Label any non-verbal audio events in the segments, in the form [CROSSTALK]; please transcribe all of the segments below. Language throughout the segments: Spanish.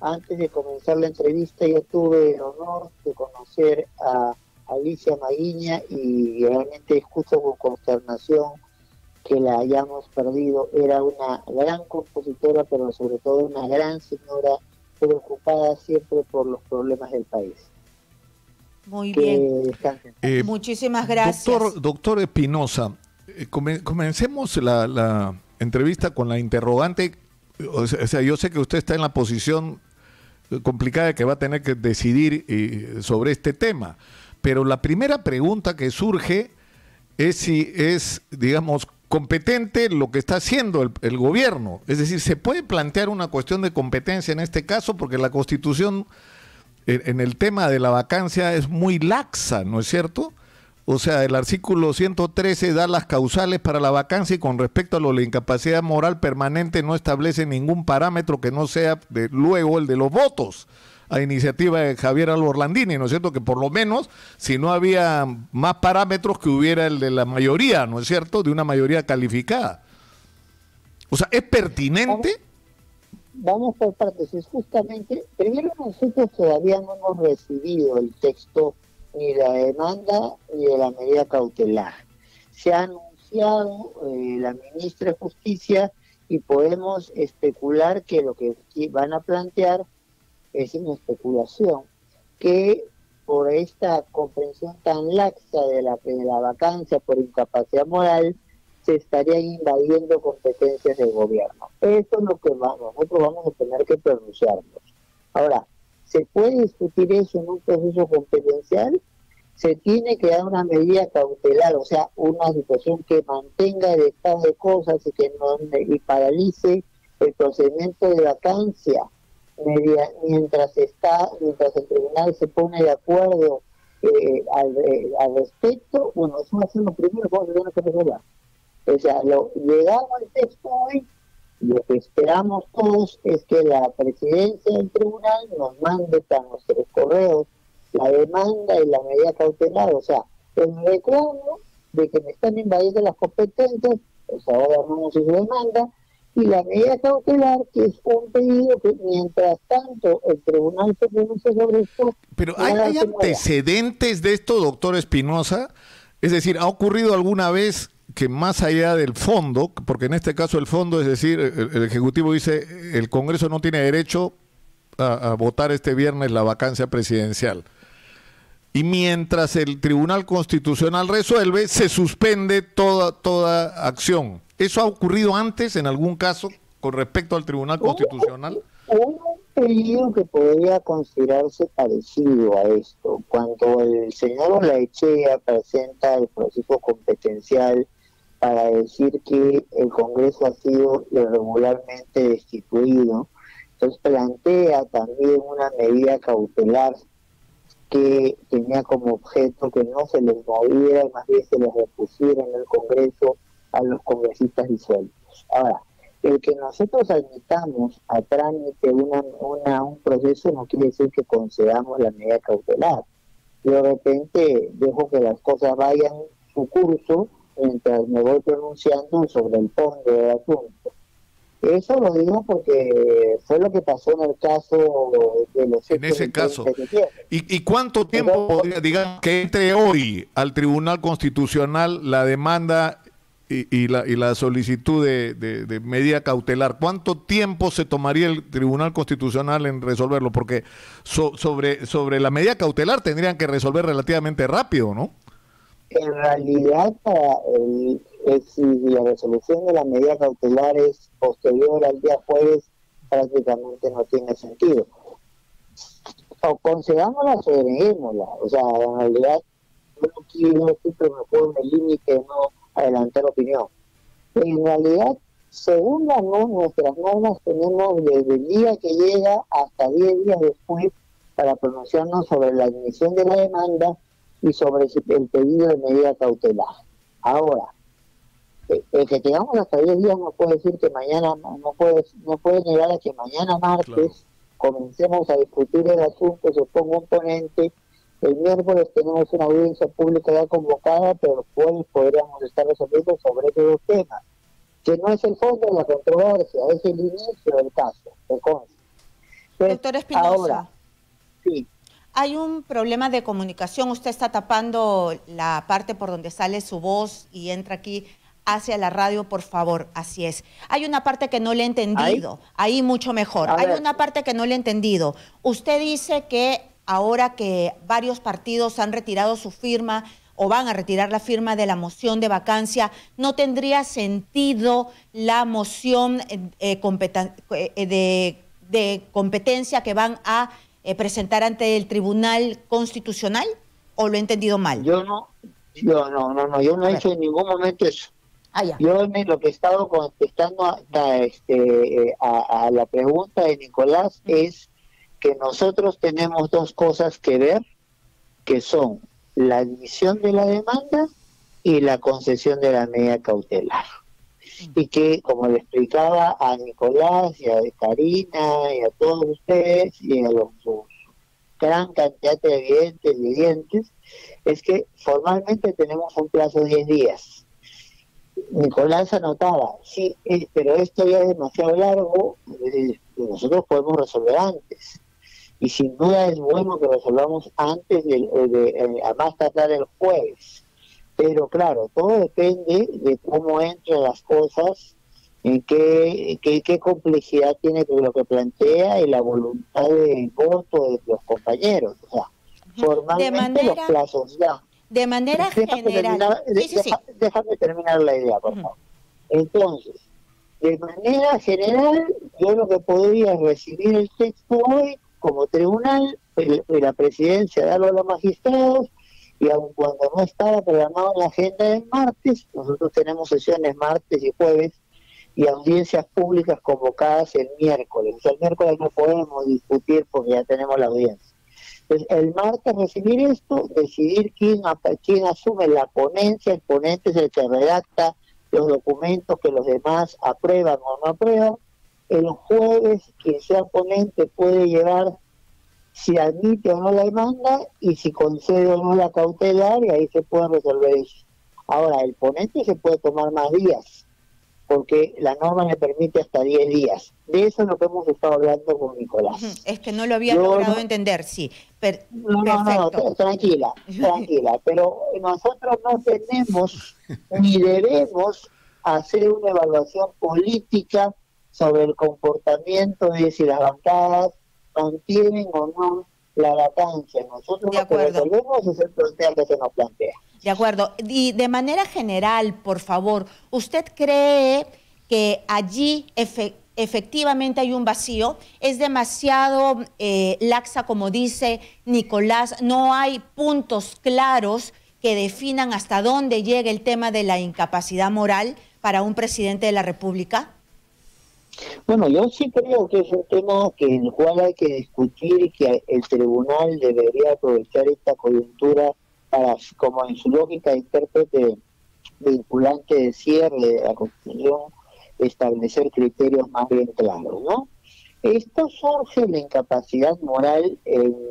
antes de comenzar la entrevista yo tuve el honor de conocer a Alicia Maguiña y realmente escucho con consternación que la hayamos perdido. Era una gran compositora, pero sobre todo una gran señora preocupada siempre por los problemas del país. Muy bien. Eh, Muchísimas gracias. Doctor, doctor Espinosa, eh, comencemos la, la, entrevista con la interrogante. O sea, yo sé que usted está en la posición complicada que va a tener que decidir eh, sobre este tema, pero la primera pregunta que surge es si es, digamos, competente lo que está haciendo el, gobierno. Es decir, se puede plantear una cuestión de competencia en este caso porque la constitución en, el tema de la vacancia es muy laxa, ¿no es cierto? O sea, el artículo 113 da las causales para la vacancia y con respecto a lo de la incapacidad moral permanente no establece ningún parámetro que no sea de, luego el de los votos a iniciativa de Javier Orlandini, ¿no es cierto? Que por lo menos, si no había más parámetros que hubiera el de la mayoría, ¿no es cierto? De una mayoría calificada. O sea, ¿es pertinente? Vamos, por partes. Es justamente, primero nosotros todavía no hemos recibido el texto ni la demanda ni de la medida cautelar. Se ha anunciado eh, la ministra de Justicia y podemos especular que lo que van a plantear es una especulación, que por esta comprensión tan laxa de la, de la vacancia por incapacidad moral, se estarían invadiendo competencias del gobierno. Eso es lo que vamos, nosotros vamos a tener que pronunciarnos. Ahora, ¿se puede discutir eso en un proceso competencial? Se tiene que dar una medida cautelar, o sea, una situación que mantenga el estado de cosas y que no y paralice el procedimiento de vacancia mientras está, mientras el tribunal se pone de acuerdo eh, al, eh, al, respecto, bueno, eso va a ser lo primero que vamos a tener que O sea, lo, llegamos al texto hoy, lo que esperamos todos es que la presidencia del tribunal nos mande a nuestros correos la demanda y la medida cautelar, o sea, el reclamo de que me están invadiendo las competencias, pues ahora no su demanda, y la medida cautelar, que es un pedido que mientras tanto el tribunal se pronuncia sobre esto. Pero ¿hay, antecedentes de esto, doctor Espinosa? Es decir, ¿ha ocurrido alguna vez que más allá del fondo, porque en este caso el fondo, es decir, el, Ejecutivo dice, el Congreso no tiene derecho a, a votar este viernes la vacancia presidencial? y mientras el Tribunal Constitucional resuelve, se suspende toda, toda acción. ¿Eso ha ocurrido antes en algún caso con respecto al Tribunal Constitucional? Un pedido que podría considerarse parecido a esto. Cuando el señor Olaechea presenta el proceso competencial para decir que el Congreso ha sido irregularmente destituido, entonces plantea también una medida cautelar que tenía como objeto que no se les moviera más bien se les repusiera en el Congreso a los congresistas disueltos. Ahora, el que nosotros admitamos a trámite una, una, un proceso no quiere decir que concedamos la medida cautelar. Yo de repente dejo que las cosas vayan su curso mientras me voy pronunciando sobre el fondo del asunto. Eso lo digo porque fue lo que pasó en el caso de los... En ese caso. ¿Y, ¿Y, cuánto tiempo podría, digamos, que entre hoy al Tribunal Constitucional la demanda y, la, y la solicitud de, medida cautelar, ¿cuánto tiempo se tomaría el Tribunal Constitucional en resolverlo? Porque sobre, sobre la medida cautelar tendrían que resolver relativamente rápido, ¿no? En realidad, el, si la resolución de la medida cautelar es posterior al día jueves, prácticamente no tiene sentido. O concedámosla o deneguémosla. O sea, en realidad, yo no quiero siempre me pongo el límite no adelantar opinión. En realidad, según las nuestras normas, tenemos desde el día que llega hasta 10 días después para pronunciarnos sobre la admisión de la demanda y sobre el pedido de medida cautelar. Ahora, eh, el que tengamos hasta 10 días no puede decir que mañana, no puede, no puede negar a que mañana martes comencemos a discutir el asunto, se ponga un ponente el miércoles tenemos una audiencia pública ya convocada, pero hoy podríamos estar resolviendo sobre esos dos temas, que no es el fondo de la controversia, es el inicio del caso, Pues, Doctor Espinosa. Hay un problema de comunicación. Usted está tapando la parte por donde sale su voz y entra aquí hacia la radio, por favor. Así es. Hay una parte que no le he entendido. Ahí, mucho mejor. Hay una parte que no le he entendido. Usted dice que ahora que varios partidos han retirado su firma o van a retirar la firma de la moción de vacancia, no tendría sentido la moción eh, eh, de, de competencia que van a eh, presentar ante el Tribunal Constitucional o lo he entendido mal? Yo no, yo no, no, no, yo no he hecho en ningún momento eso. Ah, yo lo que he estado contestando a, este, a, la pregunta de Nicolás es que nosotros tenemos dos cosas que ver, que son la admisión de la demanda y la concesión de la medida cautelar. Y que, como le explicaba a Nicolás y a Karina y a todos ustedes y a los gran cantidad de evidentes y dientes, es que formalmente tenemos un plazo de 10 días. Nicolás anotaba, sí, eh, pero esto ya es demasiado largo, eh, nosotros podemos resolver antes. Y sin duda es bueno que resolvamos antes de, de, a más tardar el jueves. Pero claro, todo depende de cómo entran las cosas qué, qué, qué complejidad tiene lo que plantea y la voluntad de voto de los compañeros. O sea, formalmente los plazos ya. De manera general. Déjame terminar la idea, por favor. Entonces, de manera general, yo lo que podría recibir el texto hoy como tribunal, la presidencia darlo a los magistrados, y aun cuando no estaba programado en la agenda del martes, nosotros tenemos sesiones martes y jueves y audiencias públicas convocadas el miércoles. O sea, el miércoles no podemos discutir porque ya tenemos la audiencia. Entonces, el martes recibir esto, decidir quién, quién asume la ponencia, el ponente es el que redacta los documentos que los demás aprueban o no aprueban. El jueves, quien sea ponente puede llevar si admite o no la demanda y si concede o no la cautelar y ahí se puede resolver eso. Ahora, el ponente se puede tomar más días porque la norma le permite hasta 10 días. De eso es lo que hemos estado hablando con Nicolás. Es que no lo había logrado entender, sí. no, no, no, tranquila, [LAUGHS] tranquila. Pero nosotros no tenemos ni debemos hacer una evaluación política sobre el comportamiento de si las bancadas mantienen o no la vacancia. Nosotros lo que resolvemos es el problema que se nos plantea. De acuerdo. Y de manera general, por favor, ¿usted cree que allí efectivamente hay un vacío? ¿Es demasiado eh, laxa, como dice Nicolás? ¿No hay puntos claros que definan hasta dónde llega el tema de la incapacidad moral para un presidente de la República? Bueno, yo sí creo que es un tema que en el cual hay que discutir y que el tribunal debería aprovechar esta coyuntura para, como en su lógica intérprete vinculante de cierre de la Constitución, establecer criterios más bien claros, ¿no? Esto surge la incapacidad moral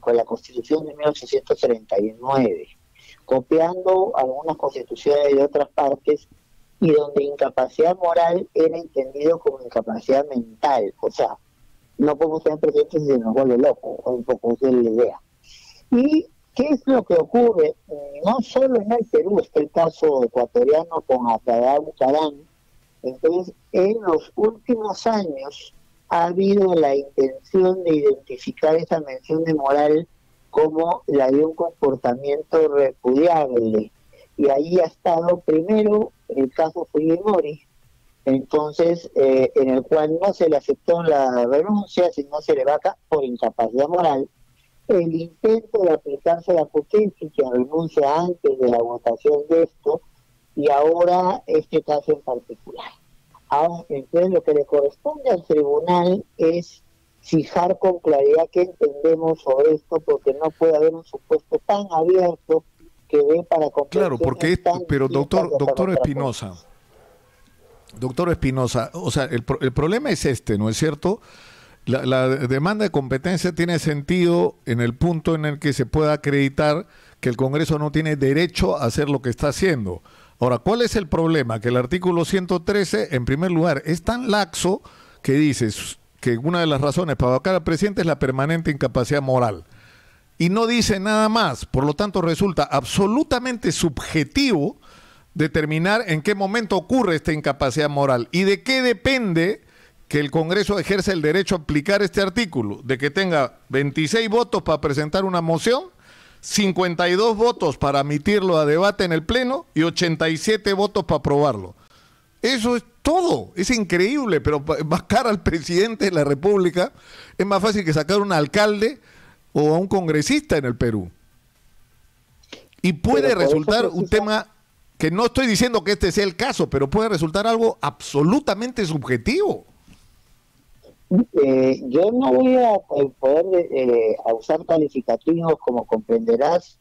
con la Constitución de 1839, copiando algunas constituciones de otras partes y donde incapacidad moral era entendido como incapacidad mental, o sea, no podemos tener presentes si nos vuelve loco, o es la idea. Y ¿Qué es lo que ocurre? No solo en el Perú, está el caso ecuatoriano con Acadá Bucarán. Entonces, en los últimos años ha habido la intención de identificar esa mención de moral como la de un comportamiento repudiable. Y ahí ha estado primero el caso Fujimori, entonces, eh, en el cual no se le aceptó la renuncia, sino se le vaca por incapacidad moral el intento de aplicarse la justicia que renuncia antes de la votación de esto y ahora este caso en particular. Ahora, entonces lo que le corresponde al tribunal es fijar con claridad qué entendemos sobre esto porque no puede haber un supuesto tan abierto que dé para Claro, porque es, pero doctor doctor Espinosa, doctor Espinosa, o sea, el, el problema es este, ¿no es cierto? La, demanda de competencia tiene sentido en el punto en el que se pueda acreditar que el Congreso no tiene derecho a hacer lo que está haciendo. Ahora, ¿cuál es el problema? Que el artículo 113, en primer lugar, es tan laxo que dice que una de las razones para vacar al presidente es la permanente incapacidad moral. Y no dice nada más, por lo tanto resulta absolutamente subjetivo determinar en qué momento ocurre esta incapacidad moral. Y de qué depende que el Congreso ejerce el derecho a aplicar este artículo, de que tenga 26 votos para presentar una moción, 52 votos para admitirlo a debate en el Pleno y 87 votos para aprobarlo. Eso es todo, es increíble, pero vacar al presidente de la República. Es más fácil que sacar un alcalde o a un congresista en el Perú. Y puede resultar un tema que no estoy diciendo que este sea el caso, pero puede resultar algo absolutamente subjetivo. Eh, yo no voy a poder eh, usar calificativos como comprenderás,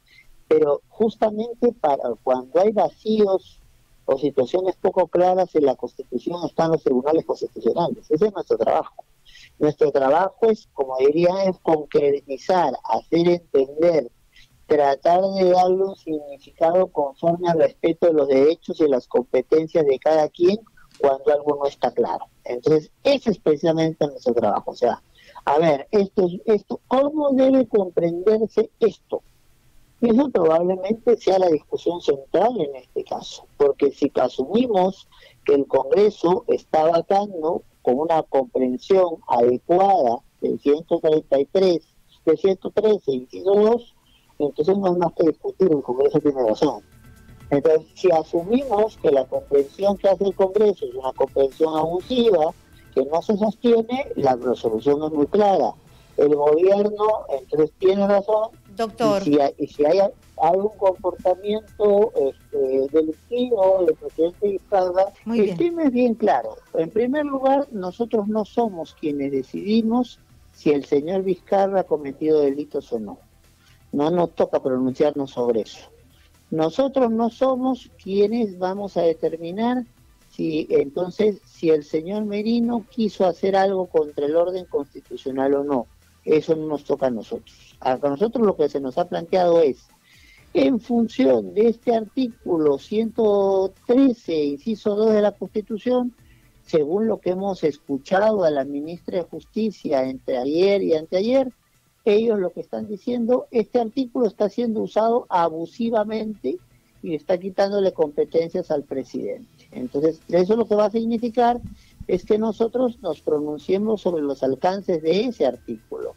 pero justamente para cuando hay vacíos o situaciones poco claras en la Constitución están los tribunales constitucionales. Ese es nuestro trabajo. Nuestro trabajo es, como diría, es concretizar, hacer entender, tratar de darle un significado conforme al respeto de los derechos y las competencias de cada quien cuando algo no está claro. Entonces, ese es precisamente nuestro trabajo. O sea, a ver, esto, esto, ¿cómo debe comprenderse esto? Eso probablemente sea la discusión central en este caso, porque si asumimos que el Congreso está vacando con una comprensión adecuada del 133, del 113, inciso 2, entonces no hay más que discutir, el Congreso tiene razón. Entonces, si asumimos que la comprensión que hace el Congreso es una comprensión abusiva, que no se sostiene, la resolución es muy clara. El gobierno, entonces, tiene razón. Doctor. Y si hay, algún comportamiento este, delictivo del presidente Vizcarra, el tema es bien claro. En primer lugar, nosotros no somos quienes decidimos si el señor Vizcarra ha cometido delitos o no. No nos toca pronunciarnos sobre eso. Nosotros no somos quienes vamos a determinar si entonces si el señor Merino quiso hacer algo contra el orden constitucional o no. Eso no nos toca a nosotros. A nosotros lo que se nos ha planteado es, en función de este artículo 113, inciso 2 de la Constitución, según lo que hemos escuchado a la ministra de Justicia entre ayer y anteayer, ellos lo que están diciendo, este artículo está siendo usado abusivamente y está quitándole competencias al presidente. Entonces, eso lo que va a significar es que nosotros nos pronunciemos sobre los alcances de ese artículo.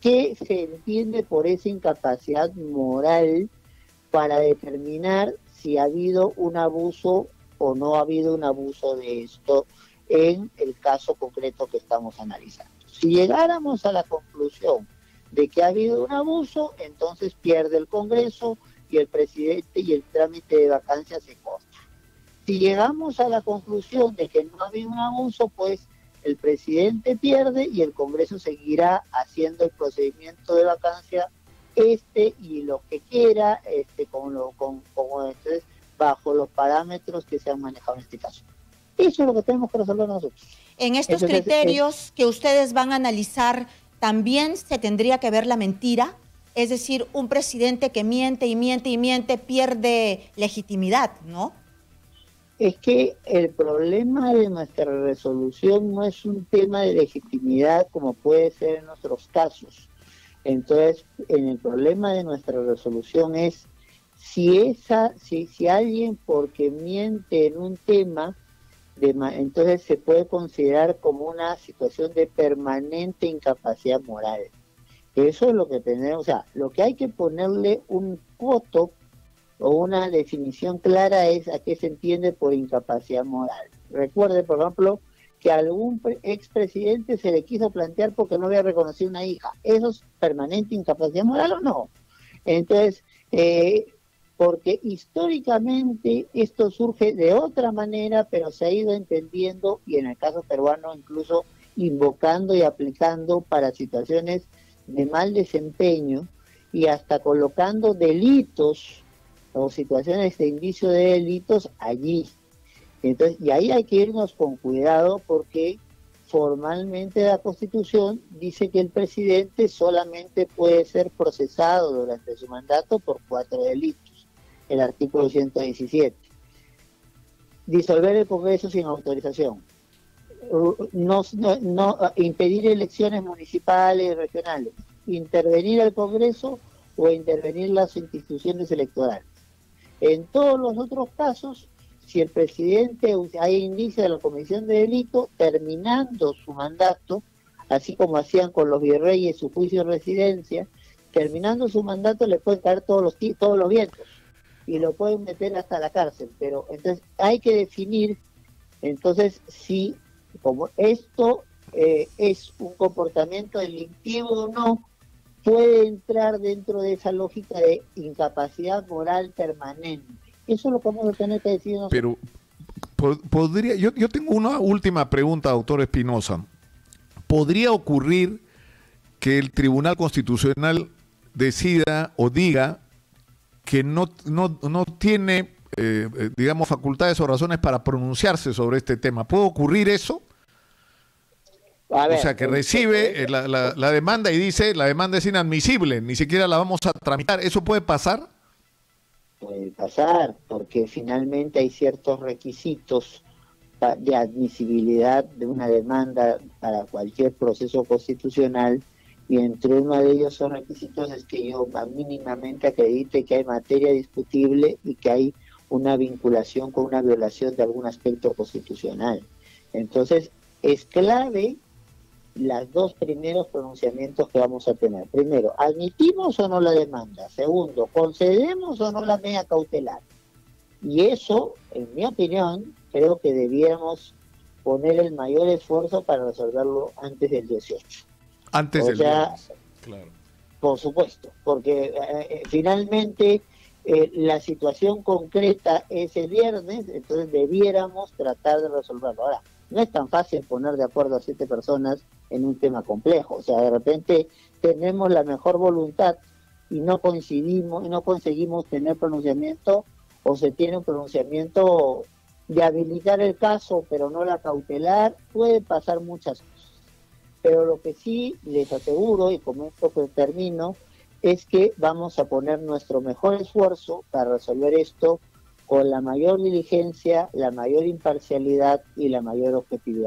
¿Qué se entiende por esa incapacidad moral para determinar si ha habido un abuso o no ha habido un abuso de esto en el caso concreto que estamos analizando? Si llegáramos a la conclusión de que ha habido un abuso, entonces pierde el Congreso y el presidente y el trámite de vacancia se corta. Si llegamos a la conclusión de que no ha habido un abuso, pues el presidente pierde y el Congreso seguirá haciendo el procedimiento de vacancia este y lo que quiera, este, con lo, con, este, bajo los parámetros que se han manejado en este caso. Eso es lo que tenemos que resolver nosotros. En estos criterios que ustedes van a analizar también se tendría que ver la mentira, es decir, un presidente que miente y miente y miente pierde legitimidad, ¿no? Es que el problema de nuestra resolución no es un tema de legitimidad como puede ser en otros casos. Entonces, en el problema de nuestra resolución es si esa, si, si alguien porque miente en un tema entonces se puede considerar como una situación de permanente incapacidad moral. Eso es lo que tenemos, o sea, lo que hay que ponerle un voto o una definición clara es a qué se entiende por incapacidad moral. Recuerde, por ejemplo, que a algún expresidente se le quiso plantear porque no había reconocido una hija. ¿Eso es permanente incapacidad moral o no? Entonces, eh, porque históricamente esto surge de otra manera, pero se ha ido entendiendo y en el caso peruano incluso invocando y aplicando para situaciones de mal desempeño y hasta colocando delitos o situaciones de indicio de delitos allí. Entonces, y ahí hay que irnos con cuidado porque formalmente la Constitución dice que el presidente solamente puede ser procesado durante su mandato por cuatro delitos el artículo 117. Disolver el Congreso sin autorización. no, no, impedir elecciones municipales y regionales, intervenir al Congreso o intervenir las instituciones electorales. En todos los otros casos, si el presidente hay indicio de la comisión de delito, terminando su mandato, así como hacían con los virreyes su juicio de residencia, terminando su mandato le pueden caer todos los, todos los vientos y lo pueden meter hasta la cárcel. Pero entonces hay que definir, entonces, si como esto eh, es un comportamiento delictivo o no, puede entrar dentro de esa lógica de incapacidad moral permanente. Eso es lo que vamos a tener que decir. Pero podría, yo, yo tengo una última pregunta, doctor Espinosa. ¿Podría ocurrir que el Tribunal Constitucional decida o diga que no, no, no tiene, eh, eh, digamos, facultades o razones para pronunciarse sobre este tema? ¿Puede ocurrir eso? O sea, que recibe eh, la, la, demanda y dice, la demanda es inadmisible, ni siquiera la vamos a tramitar. ¿Eso puede pasar? Puede pasar, porque finalmente hay ciertos requisitos de admisibilidad de una demanda para cualquier proceso constitucional y entre uno de ellos son requisitos es que yo mínimamente acredite que hay materia discutible y que hay una vinculación con una violación de algún aspecto constitucional. Entonces, es clave los dos primeros pronunciamientos que vamos a tener. Primero, ¿admitimos o no la demanda? Segundo, ¿concedemos o no la media cautelar? Y eso, en mi opinión, creo que debiéramos poner el mayor esfuerzo para resolverlo antes del 18. Antes del sea, claro. Por supuesto, porque eh, eh, finalmente eh, la situación concreta es el viernes, entonces debiéramos tratar de resolverlo. Ahora, no es tan fácil poner de acuerdo a siete personas en un tema complejo. O sea, de repente tenemos la mejor voluntad y no coincidimos y no conseguimos tener pronunciamiento o se tiene un pronunciamiento de habilitar el caso pero no la cautelar, puede pasar muchas cosas. Pero lo que sí les aseguro, y con esto que termino, es que vamos a poner nuestro mejor esfuerzo para resolver esto con la mayor diligencia, la mayor imparcialidad y la mayor objetividad